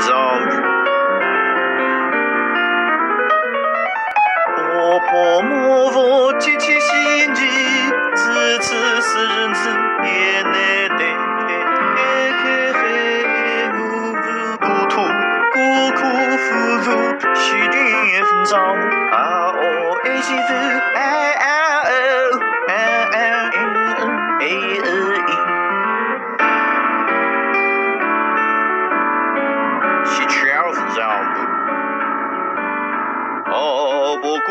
遭遇。婆婆莫佛记起心意，自此世人子也难得。无无故土，孤苦妇孺，须点分遭啊哦儿媳啊，把孤苦